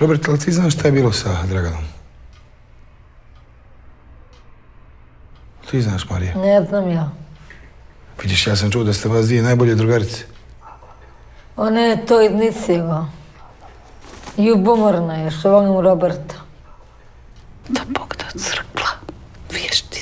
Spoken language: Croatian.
Robert, ali ti znaš šta je bilo sa Draganom? Ti znaš, Marija? Ne znam ja. Vidiš, ja sam čuo da ste vas dvije najbolje drugarice. Ona je to iznisila. Ljubomorna je, što volim Roberta. Da Bog da crkla, vješti.